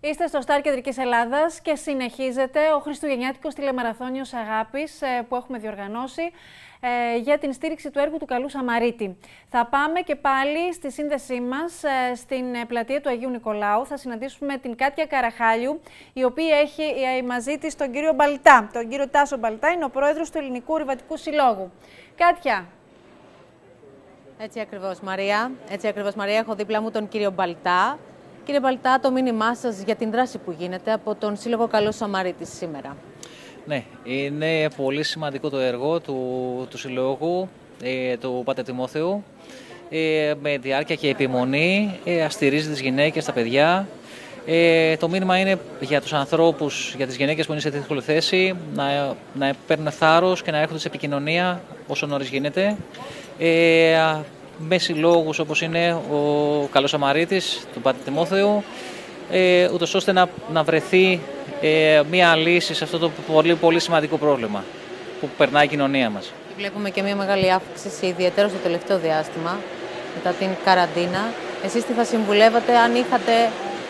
Είστε στο Σταρ Κεντρικής Ελλάδας και συνεχίζεται ο Χριστουγεννιάτικος τηλεμαραθώνιος αγάπης ε, που έχουμε διοργανώσει ε, για την στήριξη του έργου του Καλού Σαμαρίτη. Θα πάμε και πάλι στη σύνδεσή μας ε, στην πλατεία του Αγίου Νικολάου. Θα συναντήσουμε την Κάτια Καραχάλιου, η οποία έχει μαζί της τον κύριο Μπαλτά. Τον κύριο Τάσο Μπαλτά είναι ο πρόεδρος του Ελληνικού Ριβατικού Συλλόγου. Κάτια. Έτσι ακριβώς Μαρία. Έτσι ακριβώς Μαρία. Έχω δίπλα μου τον κύριο Μπαλτά. Κύριε Παλτά, το μήνυμά σας για την δράση που γίνεται από τον Σύλλογο Καλός Σαμαρίτης σήμερα; Ναι, είναι πολύ σημαντικό το έργο του, του Συλλόγου, ε, του Πάτερ Τιμόθεου. Ε, με διάρκεια και επιμονή ε, αστηρίζει τις γυναίκες, τα παιδιά. Ε, το μήνυμα είναι για τους ανθρώπους, για τις γυναίκες που είναι σε δύσκολη θέση, να, να παίρνουν θάρρος και να έρχονται σε επικοινωνία όσο νωρίς γίνεται. Ε, με συλλόγου όπως είναι ο Καλός Αμαρίτης του Πάτη Τιμόθεου, ε, ούτως ώστε να, να βρεθεί ε, μία λύση σε αυτό το πολύ, πολύ σημαντικό πρόβλημα που περνάει η κοινωνία μας. Βλέπουμε και μία μεγάλη αύξηση, ιδιαίτερα στο τελευταίο διάστημα, μετά την καραντίνα. Εσείς τι θα συμβουλεύατε αν είχατε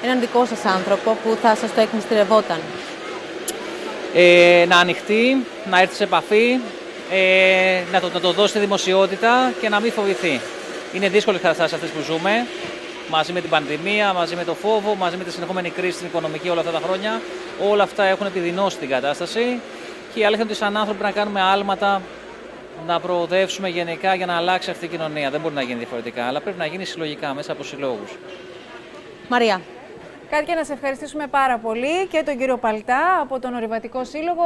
έναν δικό σας άνθρωπο που θα σας το εκμυστηρευόταν; Ε, να ανοιχτεί, να έρθει σε επαφή, ε, να, το, να το δώσει δημοσιότητα και να μην φοβηθεί. Είναι δύσκολες καταστάσεις αυτές που ζούμε, μαζί με την πανδημία, μαζί με το φόβο, μαζί με τη συνεχόμενη κρίση στην οικονομική όλα αυτά τα χρόνια. Όλα αυτά έχουν επιδεινώσει την κατάσταση και η αλήθεια είναι ότι σαν άνθρωποι πρέπει να κάνουμε άλματα να προοδεύσουμε γενικά για να αλλάξει αυτή η κοινωνία. Δεν μπορεί να γίνει διαφορετικά, αλλά πρέπει να γίνει συλλογικά μέσα από συλλόγους. Μαρία. Κάτι να σε ευχαριστήσουμε πάρα πολύ και τον κύριο Παλτά από τον Ορειβατικό Σύλλογο.